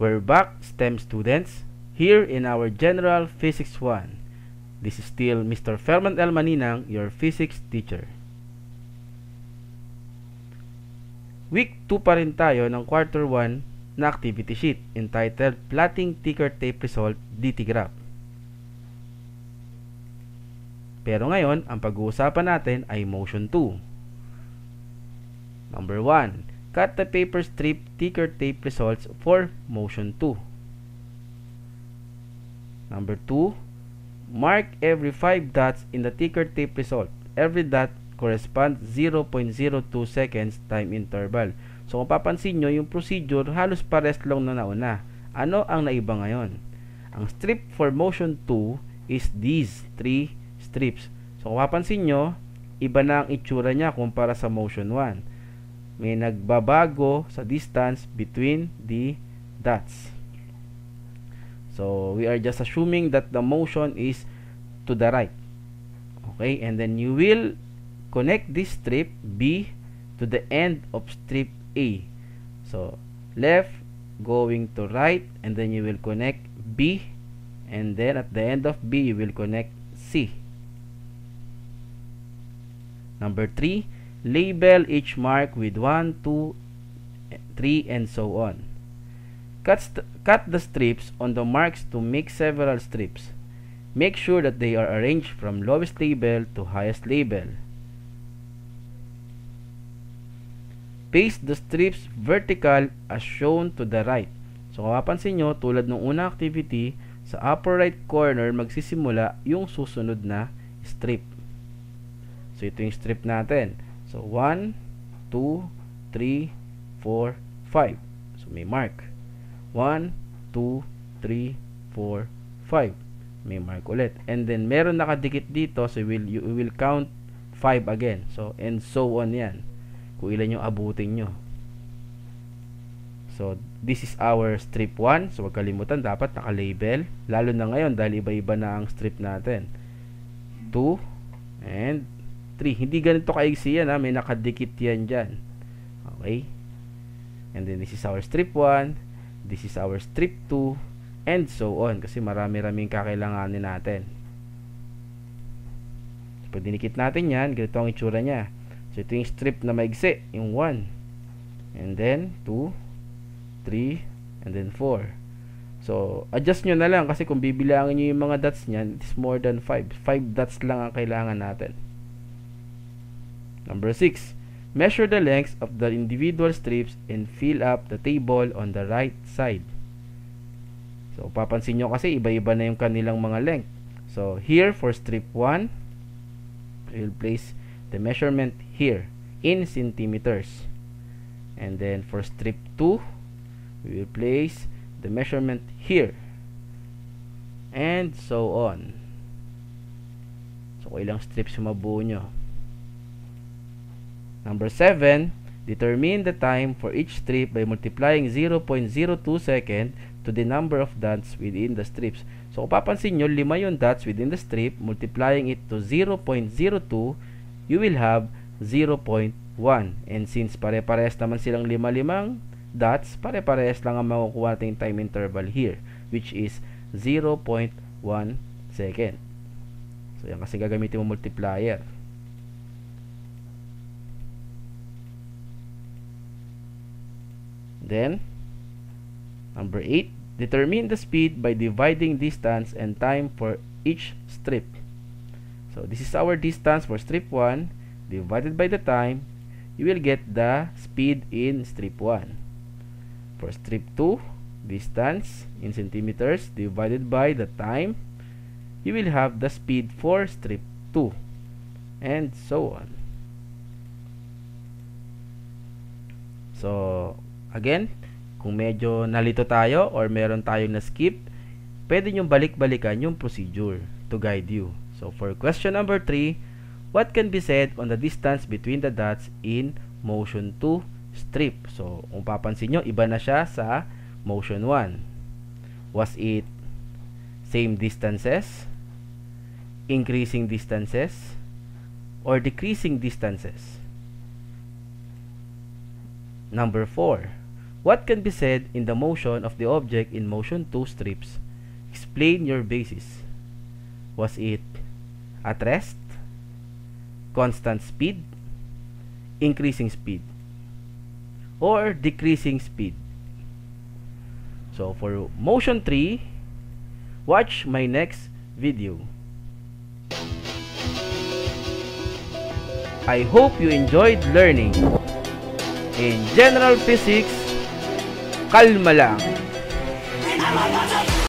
We're back, STEM students, here in our General Physics 1. This is still Mr. Ferman L. Maninang, your physics teacher. Week 2 pa rin tayo ng quarter 1 na activity sheet entitled Plotting Ticker Tape Result DT Graph. Pero ngayon, ang pag-uusapan natin ay motion 2. Number 1 Cut the paper strip ticker tape results for motion 2. Number 2, mark every 5 dots in the ticker tape result. Every dot corresponds 0.02 seconds time interval. So kung papansin nyo, yung procedure halos pares lang na nauna. Ano ang naiba ngayon? Ang strip for motion 2 is these 3 strips. So kung papansin nyo, iba na ang itsura niya kumpara sa motion 1 may nagbabago sa distance between the dots. So, we are just assuming that the motion is to the right. Okay, and then you will connect this strip B to the end of strip A. So, left going to right and then you will connect B and then at the end of B you will connect C. Number 3, Label each mark with 1, 2, 3, and so on. Cut, cut the strips on the marks to make several strips. Make sure that they are arranged from lowest label to highest label. Paste the strips vertical as shown to the right. So, kung mapansin nyo, tulad ng unang activity, sa upper right corner, magsisimula yung susunod na strip. So, ito yung strip natin. So, 1, 2, 3, 4, 5. So, may mark. 1, 2, 3, 4, 5. May mark ulit. And then, meron nakadikit dito. So, will, you will count 5 again. So, and so on yan. Kung ilan yung abutin nyo. So, this is our strip 1. So, wag kalimutan, dapat naka-label. Lalo na ngayon, dahil iba-iba na ang strip natin. 2, and 3. Hindi ganito kaigsi yan ha. May nakadikit yan dyan. Okay. And then this is our strip 1. This is our strip 2. And so on. Kasi marami-raming kakailanganin natin. So, pag dinikit natin yan, ganito ang itsura niya. So, ito yung strip na maigsi. Yung 1. And then 2, 3, and then 4. So, adjust nyo na lang kasi kung bibilangin nyo yung mga dots niyan, it is more than 5. 5 dots lang ang kailangan natin. Number 6. Measure the lengths of the individual strips and fill up the table on the right side. So, papansin nyo kasi iba-iba na yung kanilang mga length. So, here for strip 1, we'll place the measurement here in centimeters. And then for strip 2, we will place the measurement here. And so on. So, ilang strips yung mabuo nyo. Number 7, determine the time for each strip by multiplying 0.02 second to the number of dots within the strips. So, kung papansin nyo, lima yung dots within the strip, multiplying it to 0.02, you will have 0.1. And since pare-parehas naman silang lima-limang dots, pare-parehas lang ang makukuha nating time interval here, which is 0.1 second. So, yan kasi gagamitin mo multiplier. Then, number 8, determine the speed by dividing distance and time for each strip. So, this is our distance for strip 1 divided by the time. You will get the speed in strip 1. For strip 2, distance in centimeters divided by the time. You will have the speed for strip 2. And so on. So, Again, kung medyo nalito tayo or meron tayong na-skip, pwede nyo balik-balikan yung procedure to guide you. So, for question number 3, what can be said on the distance between the dots in motion 2 strip? So, kung papansin nyo, iba na siya sa motion 1. Was it same distances, increasing distances, or decreasing distances? Number 4 What can be said in the motion of the object in motion 2 strips? Explain your basis. Was it at rest, constant speed, increasing speed, or decreasing speed? So for motion 3, watch my next video. I hope you enjoyed learning. In general physics, kalma lang.